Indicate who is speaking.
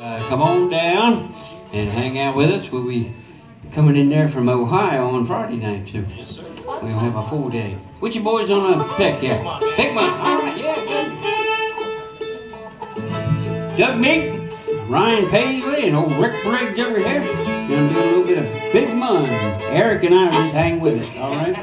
Speaker 1: Uh, come on down and hang out with us. We'll be coming in there from Ohio on Friday night too.
Speaker 2: Yes, sir.
Speaker 1: We'll have a full day. What your boys on a pick? Yeah, pick one. All right, yeah, good. Doug Meek, Ryan Paisley, and old Rick Briggs over here. Gonna do a little bit of Big Mon. Eric and I will just hang with us, All right.